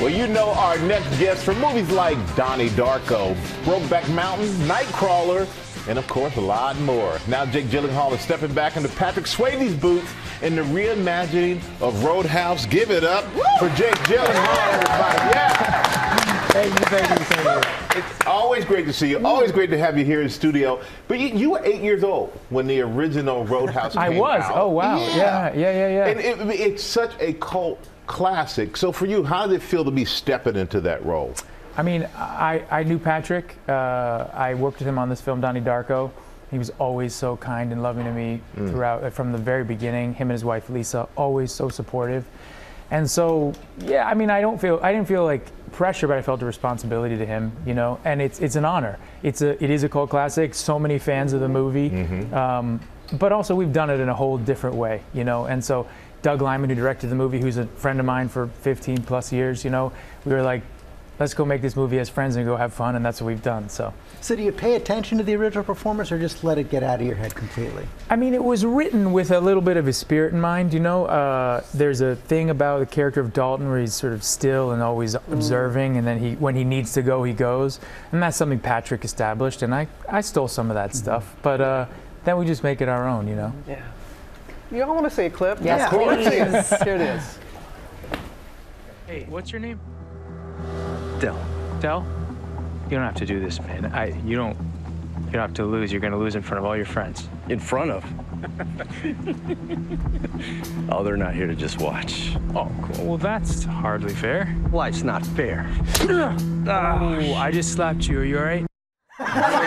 Well, you know our next guest from movies like Donnie Darko, Brokeback Mountain, Nightcrawler, and of course a lot more. Now Jake Gyllenhaal is stepping back into Patrick Swayze's boots in the reimagining of Roadhouse. Give it up for Jake Gyllenhaal, everybody. Yeah. Thank you, thank you, thank you. It's always great to see you. Always great to have you here in studio. But you, you were eight years old when the original Roadhouse came out. I was. out. Oh wow. Yeah, yeah, yeah, yeah. And it, it's such a cult classic. So for you, how did it feel to be stepping into that role? I mean, I, I knew Patrick. Uh, I worked with him on this film, Donnie Darko. He was always so kind and loving to me throughout, uh, from the very beginning. Him and his wife Lisa, always so supportive. And so, yeah, I mean, I don't feel, I didn't feel like pressure, but I felt a responsibility to him, you know. And it's, it's an honor. It's a, it is a cult classic. So many fans of the movie, um, but also we've done it in a whole different way, you know. And so, Doug Liman, who directed the movie, who's a friend of mine for 15 plus years, you know, we were like, let's go make this movie as friends and go have fun, and that's what we've done. So, So do you pay attention to the original performance or just let it get out of your head completely? I mean, it was written with a little bit of his spirit in mind. You know, uh, there's a thing about the character of Dalton where he's sort of still and always observing, and then he, when he needs to go, he goes, and that's something Patrick established, and I, I stole some of that stuff, but uh, then we just make it our own. You know. Yeah. You all want to see a clip? Yes, Cool. Let's see it. please. Here it is. Hey, what's your name? Dell. Del. You don't have to do this, man. I, you don't, you don't have to lose. You're gonna lose in front of all your friends. In front of. oh, they're not here to just watch. Oh, cool. Well, that's hardly fair. Why, it's not fair. Oh, I just slapped you. Are you all right?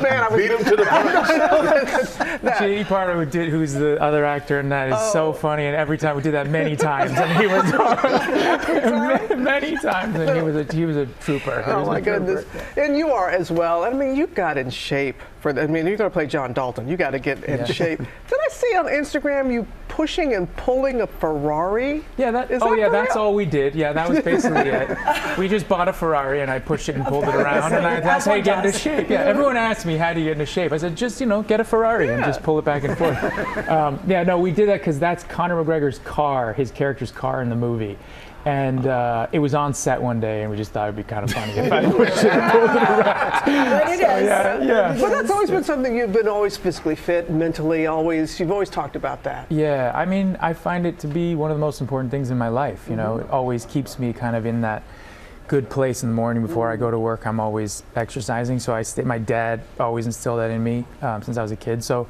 Man, I was Beat him to the punch. J.D. Pardo, who did, who's the other actor in that, is so oh. funny, and every time we did that many times, and he was many times, and he was a he was a trooper. He Oh was a my trooper. goodness. And you are as well. I mean, you got in shape for the, I mean, you're going to play John Dalton. You got to get in Yeah. shape. Did I see on Instagram you pushing and pulling a Ferrari? Yeah, that. Is oh that yeah, that's real? all we did. Yeah, that was basically it. We just bought a Ferrari and I pushed it and pulled it around, and I, that's how you get into shape. Yeah, everyone asked me how do you get into shape. I said just you know get a Ferrari and just pull it back and forth. um, yeah, no, we did that because that's Conor McGregor's car, his character's car in the movie. And uh, it was on set one day, and we just thought it'd be kind of funny if I pushed it and pulled it around. But it is. Yeah, yeah. But that's always been something you've been always physically fit, mentally, always, you've always talked about that. Yeah, I mean, I find it to be one of the most important things in my life. You know, it always keeps me kind of in that good place in the morning before I go to work. I'm always exercising, so I stay. My dad always instilled that in me um, since I was a kid. So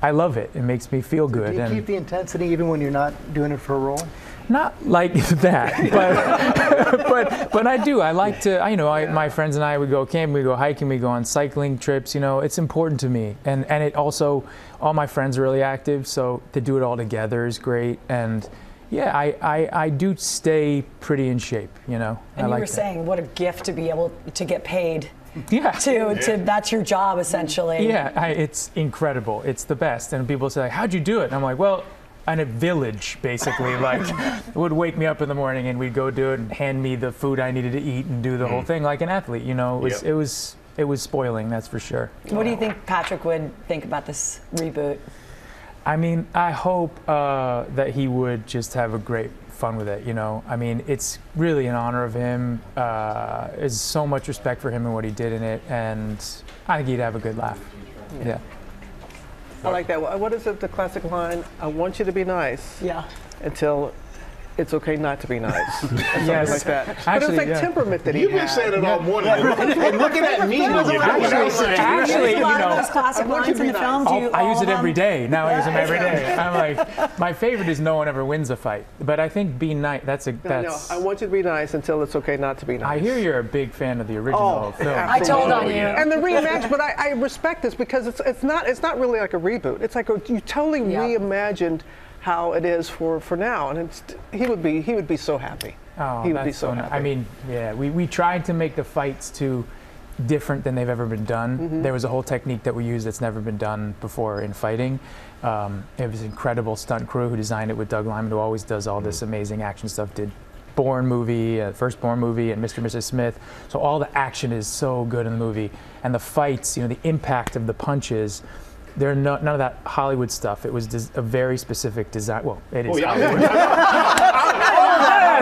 I love it. It makes me feel good. Do you and keep the intensity even when you're not doing it for a role? Not like that, but but but I do. I like to. I, you know, I, my friends and I would go camping, we go hiking, we go on cycling trips. You know, it's important to me, and and it also. All my friends are really active, so to do it all together is great. And yeah, I I, I do stay pretty in shape. You know, And I you like were that. saying what a gift to be able to get paid yeah. to, to that's your job essentially. Yeah, I, it's incredible. It's the best. And people say, "How'd you do it?" And I'm like, "Well, in a village, basically. like, would wake me up in the morning and we'd go do it and hand me the food I needed to eat and do the whole thing like an athlete. You know, it was Yep. it was it was spoiling. That's for sure. What do you think Patrick would think about this reboot? I mean, I hope uh, that he would just have a great fun with it. You know, I mean, it's really an honor of him. Uh, there's so much respect for him and what he did in it, and I think he'd have a good laugh. Yeah. I like that. What is it, the classic line? I want you to be nice Yeah. until it's okay not to be nice. Yes. like that. but it Actually, was like yeah. temperament that he You've been saying it all morning. And looking at me when you're doing it. I'm Actually, like, actually, a you lot know, of those classic lines you in the be film. Do I'll- you I use it every them? day. Now I use them every day. I'm like, my favorite is no one ever wins a fight. But I think be nice. That's a I know. that's. I want you to be nice until it's okay not to be nice. I hear you're a big fan of the original Oh, film. I told on you. And the rematch, but I, I respect this because it's it's not it's not really like a reboot. It's like a, you totally Yeah. reimagined how it is for, for now, and it's he would be he would be so happy. Oh, he would be so ni- happy. I mean, yeah, we, we tried to make the fights too different than they've ever been done. Mm-hmm. There was a whole technique that we used that's never been done before in fighting. Um, it was an incredible stunt crew who designed it with Doug Liman, who always does all Mm. this amazing action stuff. Did Bourne movie, uh, first Bourne movie, and Mr. and Mrs. Smith. So all the action is so good in the movie, and the fights, you know, the impact of the punches there no, none of that Hollywood stuff. It was des- a very specific design. Well, it is. Oh, yeah. Hollywood.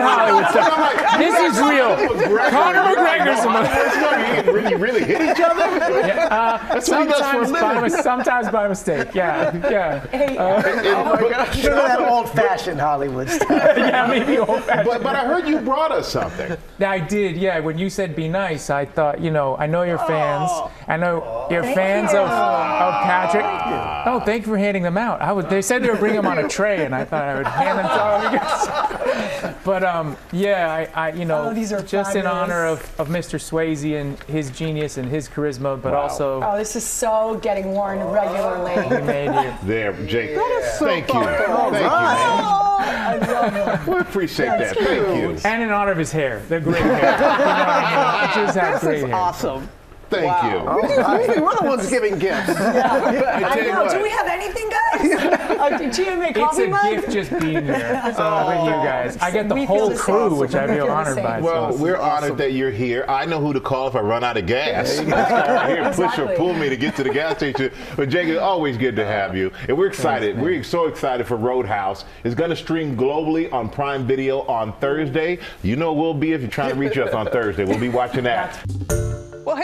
Oh, Hollywood stuff. This is real Conor McGregor's the most. You really, really hit each other? That's what he does for a Sometimes by, sometimes by mistake. Yeah, yeah, Hey, Sort of that old-fashioned Hollywood stuff. yeah. Maybe old fashioned. But, but I heard you brought us something. I did, yeah. When you said be nice, I thought, you know, I know you're fans. I know you're Thank fans you. of, of Patrick. Oh, thank you for handing them out. I would, they said they would bring them on a tray, and I thought I would hand them to all of you guys. But um, yeah, I, I you know, Oh, these are just in honor of, of Mr. Swayze and his genius and his charisma, but Wow. also oh, this is so getting worn he regularly. made you. There, Jake. Thank you. Thank you, man. Oh, I love. We appreciate that. Thank you. And in honor of his hair, the great hair. You know what I mean? He just had This great is hair. awesome. Thank Wow. you. Usually we're the ones giving gifts. I I know. what. Do we have anything, guys? Uh, GMA It's coffee a mug? gift just being here. So with you guys, I get the We whole the same. crew, which I We feel feel honored by. so Well, it's- we're honored that you're here. I know who to call if I run out of gas. Here, push or pull me to get to the gas station. But Jake, it's always good to have you. And we're excited. we're so excited for Roadhouse. It's going to stream globally on Prime Video on Thursday. You know we'll be if you're trying to reach us on Thursday. We'll be watching that.